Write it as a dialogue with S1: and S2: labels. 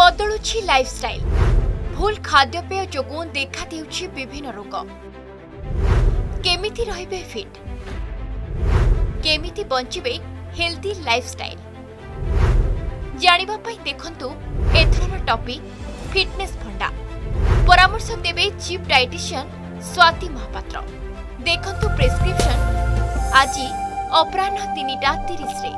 S1: বদলুছি lifestyle ভুল খাদ্যপেয় যোগ দেখা দেউছি বিভিন্ন রোগ কেমিতি রহবে ফিট কেমিতি বঞ্চবে হেলদি লাইফস্টাইল জাঁয়া দেখুন এথরর টপিক ফিটনেস ভণ্ডা পরামর্শ দেবে চিফ ডায়েটিশিয়ান স্বাতি মহাপাত্র দেখুন প্রেসক্রিপশন আজি অপরাহ তিনটা তিরিশে